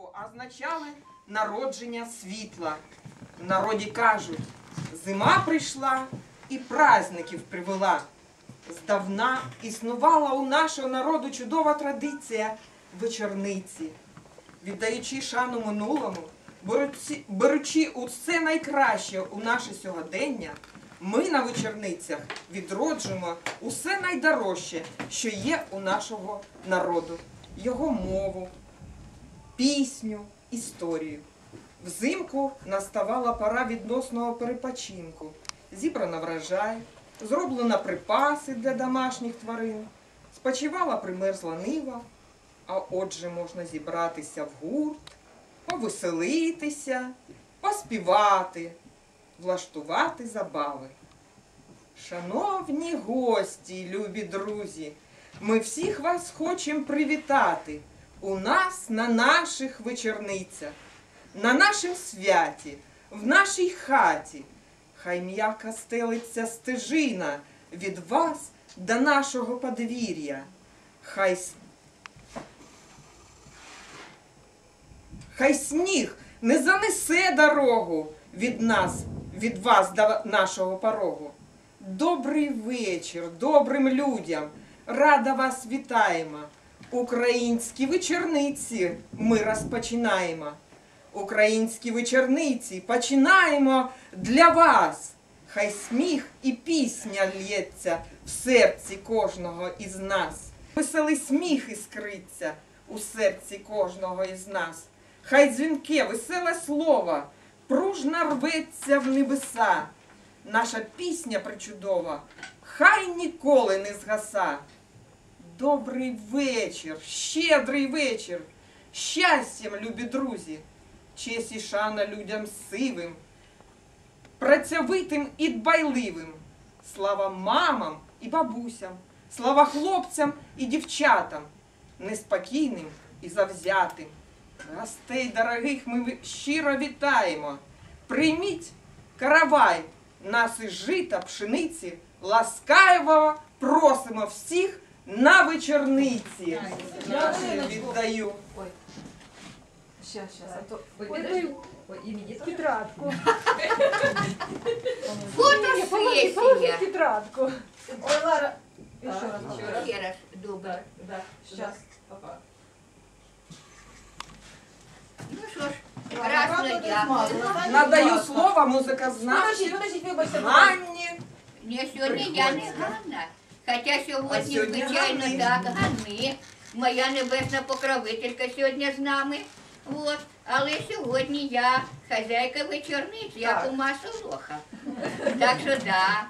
року означали народження світла. В народі кажуть, зима прийшла і праздників привела. Здавна існувала у нашого народу чудова традиція вечорниці. Віддаючи шану минулому, беручи усе найкраще у наше сьогодення, ми на вечорницях відроджуємо усе найдорожче, що є у нашого народу, його мову, пісню, історію. Взимку наставала пора відносного перепочинку. Зібрано врожай, зроблено припаси для домашніх тварин, спочивала примерзла нива, а отже можна зібратися в гурт, повеселитися, поспівати, влаштувати забави. Шановні гості, любі друзі, ми всіх вас хочемо привітати у нас на наших вечорницях, на нашім святі, в нашій хаті. Хай м'яка стелиться стежина від вас до нашого подвір'я. Хай Хай сніг не занесе дорогу від нас, від вас до нашого порогу. Добрий вечір, добрим людям. Рада вас вітаємо. Українські вечорниці ми розпочинаємо. Українські вечорниці починаємо для вас. Хай сміх і пісня лється в серці кожного із нас. Веселий сміх іскриться у серці кожного із нас. Хай дзвінке, веселе слово пружно рветься в небеса. Наша пісня причудова, хай ніколи не згаса. Добрий вечір, щедрий вечір, щастям, любі друзі, честь і шана людям сивим, працьовитим і дбайливим. Слава мамам і бабусям, слава хлопцям і дівчатам, неспокійним і завзятим. Гостей дорогих ми щиро вітаємо. Прийміть каравай, нас із жита, пшениці, ласкаво просимо всіх на вечорниці. Віддаю. Сейчас, сейчас, а то... Имени Тетрадку. Фотосесія. Положи тетрадку. Ой, Лара. А, Еще раз. Ще раз, добре. да, Ну що ж, красно дякую. Надаю слово музикознавці Подожди, подожди, вибачте. Ганні. Ні, сьогодні я не Ганна. Хоча А сьогодні, сьогодні звичайно, Ганни. так, Ганни. Моя небесна покровителька сьогодні з нами. От. Але сьогодні я хазяйка вечорниць, як Так. у Масолоха. Так що да,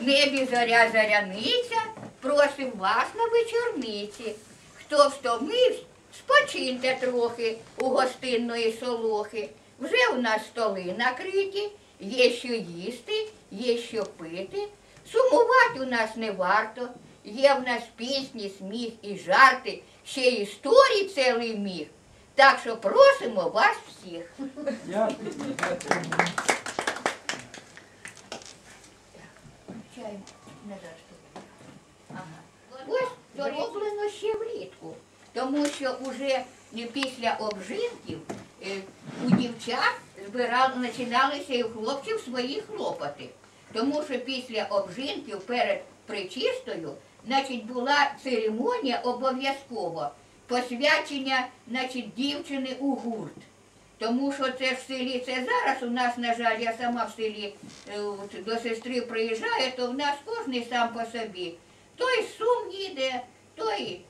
в небі зоря зоряниця, просим вас на вечорниці. Хто встомився, спочиньте трохи у гостинної солохи. Вже у нас столи накриті, є що їсти, є що пити. Сумувати у нас не варто. Є в нас пісні, сміх і жарти, ще історій цілий міг. Так що просимо вас всіх. Ось дороблено ще влітку, тому що вже після обжинків е, у дівчат збирали, починалися і у хлопців свої хлопоти. Тому що після обжинків перед причистою значить, була церемонія обов'язково посвячення значить, дівчини у гурт. Тому що це в селі, це зараз у нас, на жаль, я сама в селі е, до сестри приїжджаю, то в нас кожен сам по собі. Той Сум їде, той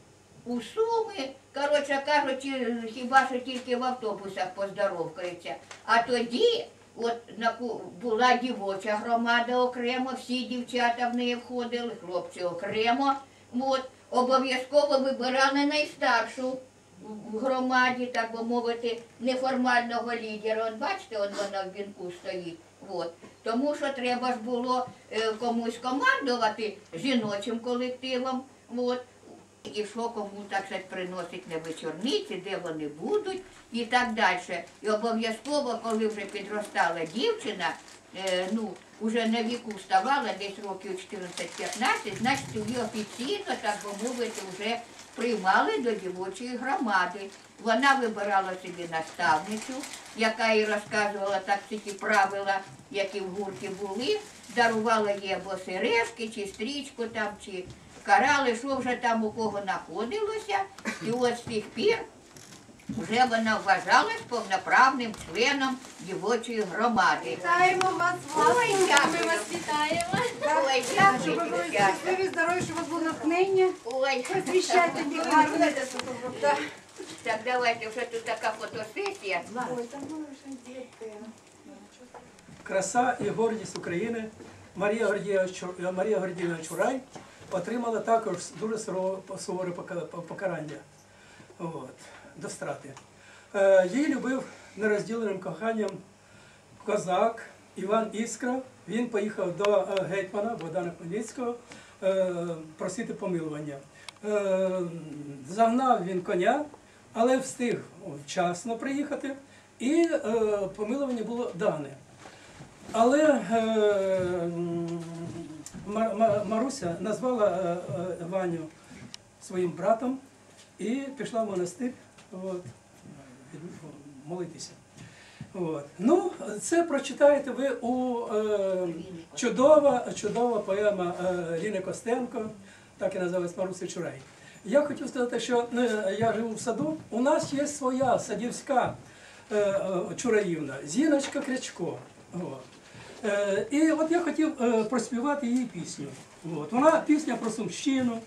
у Суми. Коротше кажучи, хіба що тільки в автобусах поздоровкаються. А тоді от на була дівоча громада окремо, всі дівчата в неї входили, хлопці окремо. От, обов'язково вибирали найстаршу в громаді, так би мовити, неформального лідера. От бачите, от вона в вінку стоїть. От. Тому що треба ж було е, комусь командувати жіночим колективом. От. і що кому так приносить на вечорниці, де вони будуть і так далі. І обов'язково, коли вже підростала дівчина, е, ну, вже на віку вставала, десь років 14-15, значить її офіційно, так би мовити, вже приймали до дівочої громади. Вона вибирала собі наставницю, яка їй розказувала так ці ті правила, які в гурті були, дарувала їй або сережки, чи стрічку там, чи карали, що вже там у кого знаходилося. І от з тих пір вже вона вважалась повноправним членом дівочої громади. Вітаємо вас, Ой, Ми вас вітаємо. Ой, Щоб ви були дякую, щасливі, здорові, щоб у вас було натхнення. Ой, Просвіщайте гарно. Так. так давайте вже тут така фотосесія. Ой, там були вже діти. краса і гордість України Марія Гордієва Чу- Марія Гордіївна Чурай отримала також дуже суворе пока- покарання от, до страти. Е, Її любив нерозділеним коханням козак Іван Іскра. Він поїхав до е, гетьмана Богдана Хмельницького е, просити помилування. Загнав він коня, але встиг вчасно приїхати, і помилування було дане. Але Маруся назвала Ваню своїм братом і пішла в монастир от, молитися. От. Ну, це прочитаєте ви у е, чудова, чудова поема е, Ліни Костенко, так і називається Маруся Чурай. Я хотів сказати, що е, я живу в саду, у нас є своя садівська е, Чураївна, Зіночка Крячко. От. Е, і от я хотів е, проспівати її пісню. От. Вона пісня про Сумщину.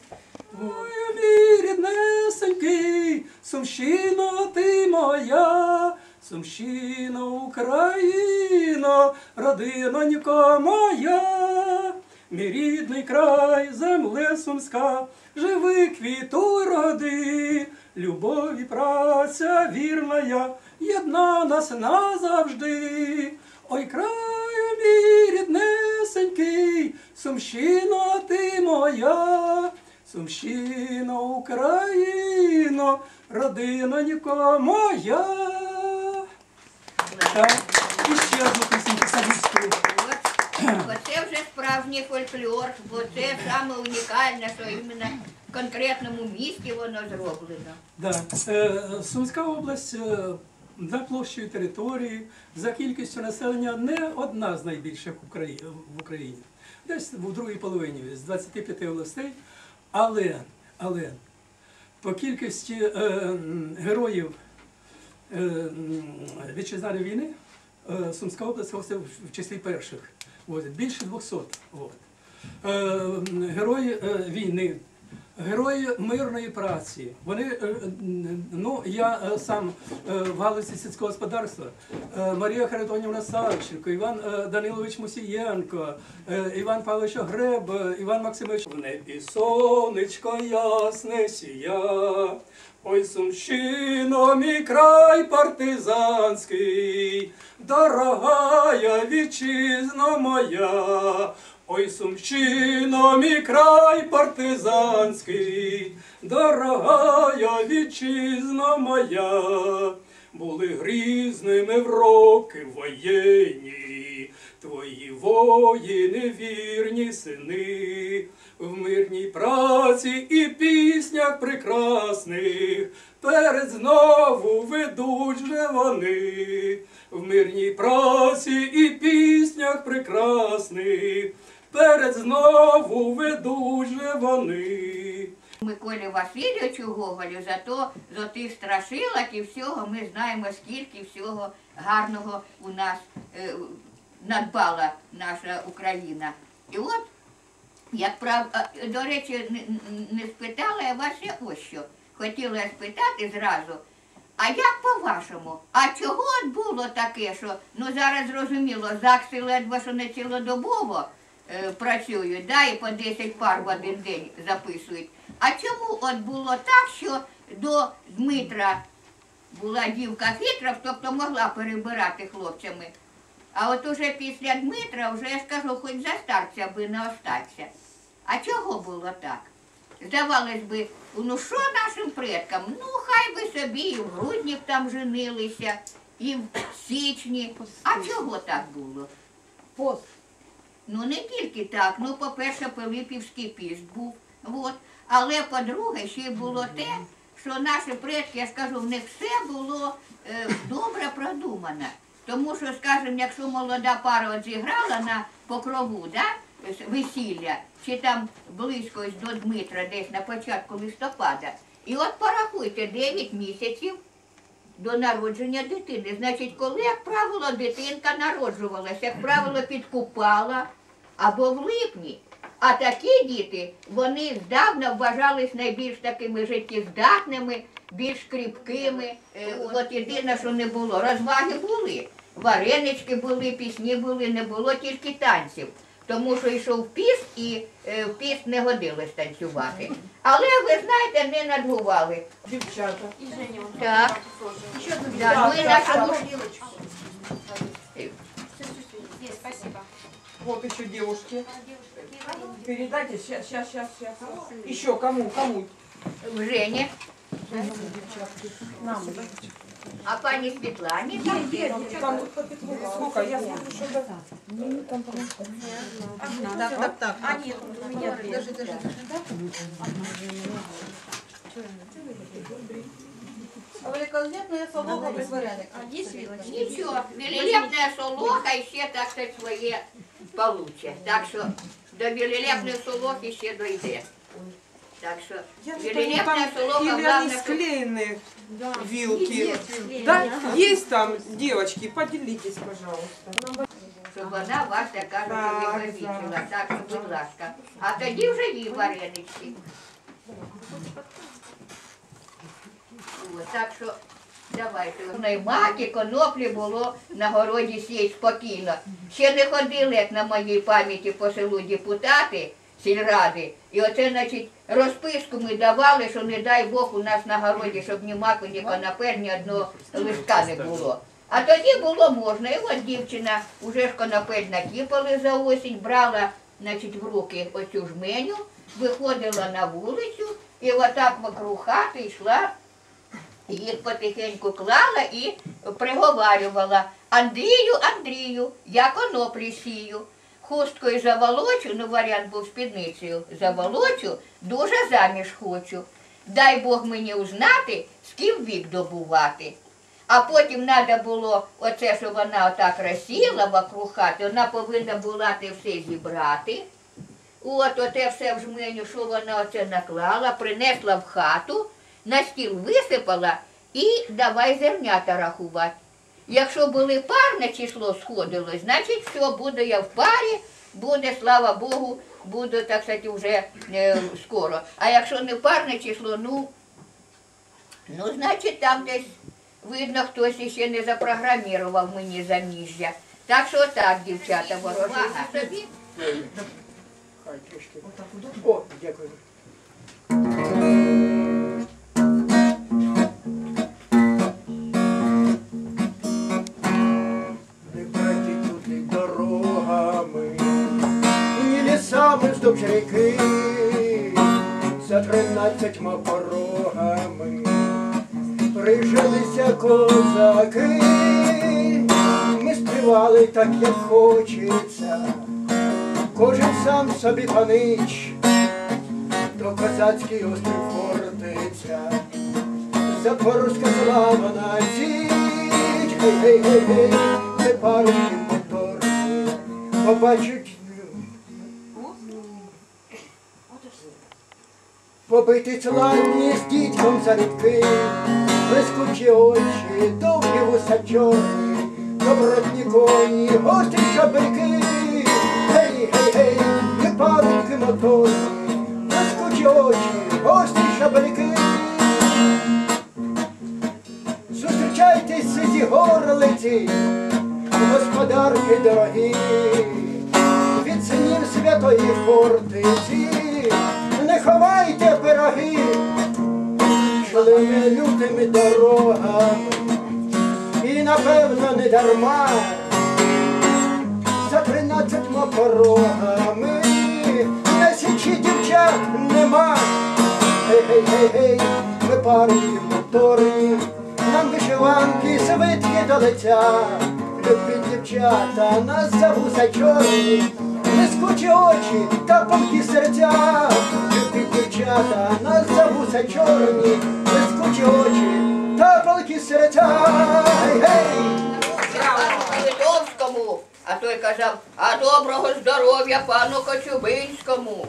Ой, мій ріднесенький, Сумщина ти моя, Сумщина Україна, родинонька моя, мій рідний край, земле сумська, живи, квітуй, роди, любов і праця вірна єдна нас назавжди. Ой, краю Сумщина Україно, родинонько моя. Так, і ще одну пісеньку садівську. Оце вже справжній фольклор, бо це саме унікальне, що іменно в конкретному місті воно зроблено. Да. Е, Сумська область е, за площею території, за кількістю населення не одна з найбільших в Украї- в Україні. Десь в другій половині з 25 областей. Але, але по кількості е, героїв е, вітчизняної війни е, Сумська область в числі перших. От, більше 200. От. Е, герої е, війни, герої мирної праці. Вони, е, е, ну, я е, сам в галузі сільського господарства, Марія Харитонівна Савченко, Іван Данилович Мусієнко, Іван Павлович Греб, Іван Максимович. В небі сонечко ясне сія, ой, Сумщино, мій край партизанський, дорогая вітчизна моя. Ой, Сумщино, мій край партизанський, дорогая вітчизна моя, були грізними в роки воєнні, твої воїни, вірні сини, в мирній праці і піснях прекрасних, перед знову ведуть же вони, в мирній праці і піснях прекрасних, перед знову ведуть же вони. Миколі Васильовичу Гоголю, зато з отих страшилок і всього ми знаємо, скільки всього гарного у нас е, надбала наша Україна. І от, як прав... до речі, не, спитала я вас ще ось що. Хотіла спитати зразу. А як по-вашому? А чого от було таке, що ну зараз зрозуміло, ЗАГСи ледве що не цілодобово працюють, да, і по 10 пар в один день записують. А чому от було так, що до Дмитра була дівка хитра, тобто могла перебирати хлопцями. А от уже після Дмитра, вже я скажу, хоч за старця би не остаться. А чого було так? здавалось би, ну що нашим предкам? Ну, хай би собі і в грудні там женилися, і в січні. А чого так було? Пост. Ну не тільки так. Ну, по-перше, Пилипівський піст був. От. Але по-друге, ще було те, що наші предки, я скажу, в них все було е, добре продумано. Тому що, скажімо, якщо молода пара от зіграла на покрову, да, весілля, чи там близько до Дмитра, десь на початку листопада, і от порахуйте 9 місяців до народження дитини. Значить, коли, як правило, дитинка народжувалася, як правило, підкупала або в липні. А такі діти, вони здавна вважались найбільш такими життєздатними, більш кріпкими. Е, От єдине, що не було. Розваги були. Варенички були, пісні були, не було тільки танців. Тому що йшов піст і е, в піст не годилось танцювати. Але ви знаєте, не надгували. Дівчата. Так. Одну Да, ну і Есть, спасибо. Вот еще девушки. Передайте, сейчас, сейчас, сейчас, сейчас. Еще кому, кому? Жені. А пані Світлані? Там сколько? Я смотрю, что да. Так, так, так. А, нет, у меня. Даже, даже. Великолепная солома без вареника. А, есть вилочки? Нічого, великолепна солоха і ще так сказать, своє получе. Так що до великолепної солохи ще дойде. Так що Я не пойму, великолепна там солоха, или они главное, що склеены вилки. Да, есть там, девочки, поделитесь, пожалуйста. щоб вона вас, як кажуть, Так, увіковічила. Так що, будь ласка. А тоді вже їй варенички. От, так що Давайте. Наймаки, коноплі було на городі сіять спокійно. Ще не ходили, як на моїй пам'яті по селу депутати сільради. І оце, значить, розписку ми давали, що не дай Бог у нас на городі, щоб ні маку, ні конопель, ні одного листка не було. А тоді було можна. І от дівчина уже ж конопель накіпали за осінь, брала значить, в руки оцю жменю, виходила на вулицю і отак вокруг хати йшла їх потихеньку клала і приговарювала Андрію, Андрію, я коноплі сію. Хусткою заволочу, ну варіант був спідницею, заволочу, дуже заміж хочу. Дай Бог мені узнати, з ким вік добувати. А потім треба було оце, що вона отак розсіла вокруг хати, вона повинна була те все зібрати. От оте все в жменю, що вона оце наклала, принесла в хату, на стіл висипала і давай зернята рахувати. Якщо були парне число сходилось, значить все, буду я в парі, буде, слава Богу, буду, так сказати, вже е, скоро. А якщо не парне число, ну, ну, значить, там десь, видно, хтось іще не запрограмірував мені заміжжя. Так що так, дівчата, ворожага. собі. Хай трошки. О, дякую. Вздовж ріки, за тринадцятьма порогами прижилися козаки, ми співали так, як хочеться. Кожен сам собі панич, то козацький острів фортеця, запорозька слава на гей, гей, гей, не парубки моторки, побачить Побиті цланні з дітьком за рідки, блискучі очі, довгі вуса чорні, добротні коні, гострі шабельки, парубки нам вишиванки свитки до лиця, любі дівчата, нас за чорні, блискучі очі та палкі серця, любі дівчата, нас за чорні, блискучі очі та палкі серця, гей, а той казав, а доброго здоров'я пану Коцюбинському.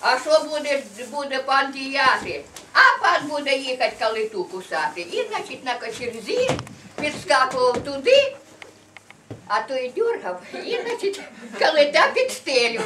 А що буде, буде пан діяти? А пан буде їхати калиту кусати. І, значить, на кочерзі підскакував туди, а той дергав, і, значить, калита під стелю.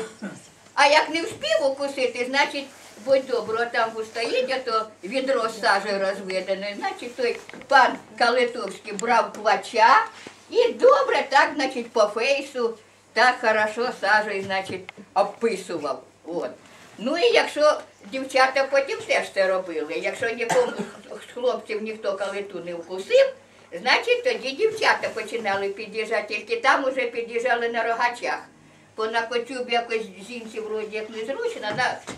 А як не вспів укусити, значить, будь добро, там стоїть, а то відро з сажею розведене. Значить, той пан Калитовський брав квача і добре так, значить, по фейсу, так хорошо сажею, значить, обписував. От. Ну і якщо дівчата потім теж це робили, якщо нікому з хлопців ніхто калиту не вкусив, значить тоді дівчата починали під'їжджати, тільки там уже під'їжджали на рогачах. Бо на котюб якось жінці вроді як незручно,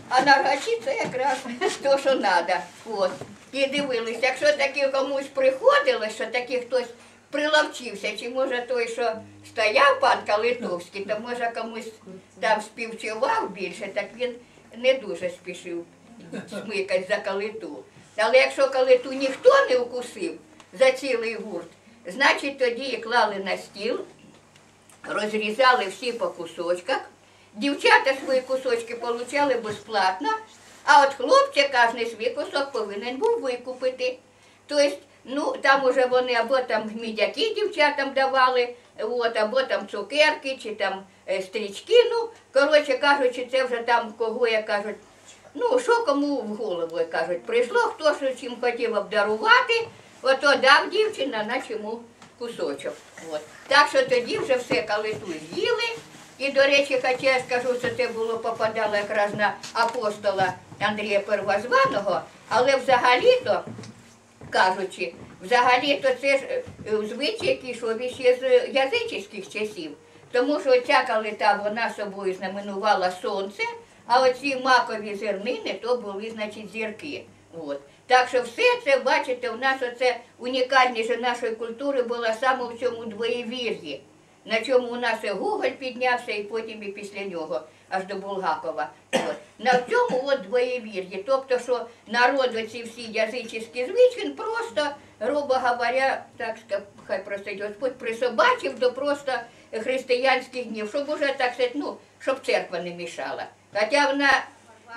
а на рогачі це якраз то, що треба. От. І дивилися, якщо таки комусь приходилось, що таки хтось приловчився, чи може той, що стояв пан Калитовський, то може комусь там співчував більше, так він не дуже спішив смикати за калиту. Але якщо калиту ніхто не вкусив за цілий гурт, значить тоді її клали на стіл, розрізали всі по кусочках. Дівчата свої кусочки отримали безплатно, а от хлопчик кожен свій кусок повинен був викупити. Тобто, ну там уже вони або там мідяки дівчатам давали, от, або там цукерки, чи там е, стрічки. Ну, коротше кажучи, це вже там кого як кажуть. Ну, що кому в голову як кажуть, прийшло, хто що чим хотів обдарувати, ото дав дівчина на чому кусочок. От. Так що тоді вже все калиту з'їли. І, до речі, хоча я скажу, що це було попадало якраз на апостола Андрія Первозваного, але взагалі-то, кажучи, взагалі-то це ж е, звичай, який йшов іще з язичних часів. Тому що ця калита вона собою знаменувала сонце, а оці макові зернини то були, значить, зірки. От. Так що все це, бачите, у нас оце унікальніше нашої культури було саме в цьому двоєвір'ї, на чому у нас і Гоголь піднявся, і потім і після нього, аж до Булгакова. На цьому от двоєвір'ї. Тобто, що народ оці всі язичні звич, він просто, грубо говоря, так хай простить Господь, присобачив до просто християнських днів, щоб уже так сказати, ну, щоб церква не мішала. Хоча вона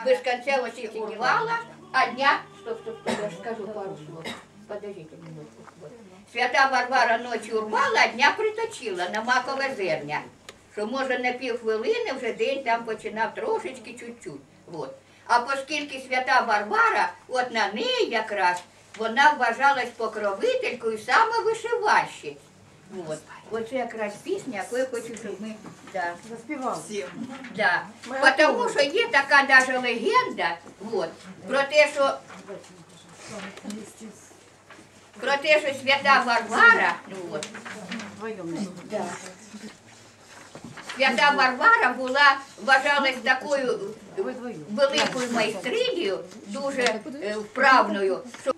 без кінця очікувала, а дня, стоп, стоп, стоп, я скажу пару слов. Подождите минутку. Свята Варвара ночі урвала, а дня приточила на макове зерня. Що може на півхвилини вже день там починав трошечки чуть-чуть. Вот. А оскільки свята Варвара, от на неї якраз вона вважалась покровителькою саме вишивальщиць. Вот. Оце якраз пісня, яку я хочу, щоб ми да, Заспівав. Всім. Да. Потому що є така даже легенда, вот, про те, що про те, що свята Варвара, ну от, свята Варвара була, вважалась такою великою майстринею, дуже е, вправною, що